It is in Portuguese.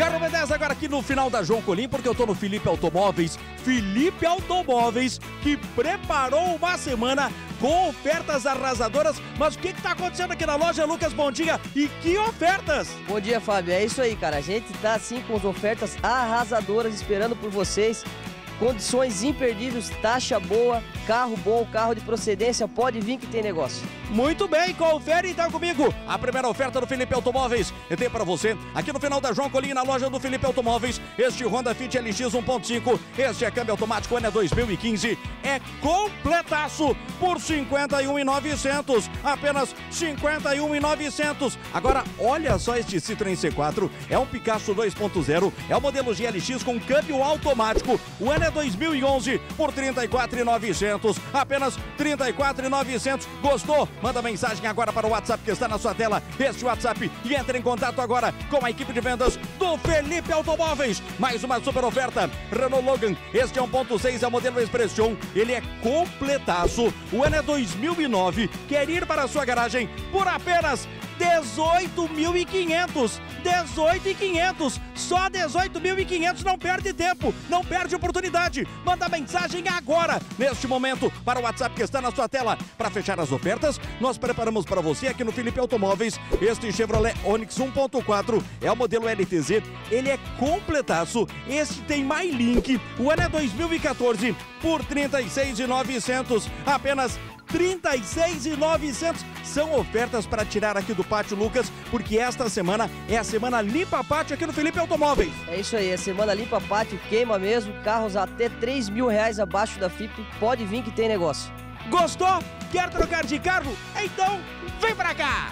9h10 agora aqui no final da João Colim, porque eu tô no Felipe Automóveis. Felipe Automóveis, que preparou uma semana com ofertas arrasadoras. Mas o que está acontecendo aqui na loja, Lucas Bondinha? E que ofertas? Bom dia, Fábio. É isso aí, cara. A gente tá assim com as ofertas arrasadoras esperando por vocês. Condições imperdíveis, taxa boa, carro bom, carro de procedência, pode vir que tem negócio. Muito bem, confere então comigo a primeira oferta do Felipe Automóveis. E tem para você, aqui no final da João Colim, na loja do Felipe Automóveis, este Honda Fit LX 1.5, este é câmbio automático ano 2015, é completaço por 51.900, apenas 51.900. Agora, olha só este Citroën C4, é um Picasso 2.0, é o modelo GLX com câmbio automático, o ano é 2011 por 34.900, apenas 34.900. Gostou? Manda mensagem agora para o WhatsApp que está na sua tela, este WhatsApp e entre em contato agora com a equipe de vendas do Felipe Automóveis. Mais uma super oferta, Renault Logan, este é 1.6, é o modelo Expression, ele é completaço, o ano é 2009, quer ir para a sua garagem por apenas 18.500. 18.500. Só 18.500. Não perde tempo. Não perde oportunidade. Manda mensagem agora, neste momento, para o WhatsApp que está na sua tela. Para fechar as ofertas, nós preparamos para você aqui no Felipe Automóveis este Chevrolet Onix 1.4. É o modelo LTZ. Ele é completaço. Este tem MyLink. O ano é 2014 por 36.900. Apenas 36,900 são ofertas para tirar aqui do pátio Lucas, porque esta semana é a semana limpa pátio aqui no Felipe Automóveis. É isso aí, a semana limpa pátio, queima mesmo, carros até 3 mil reais abaixo da FIP, pode vir que tem negócio. Gostou? Quer trocar de carro? Então vem pra cá!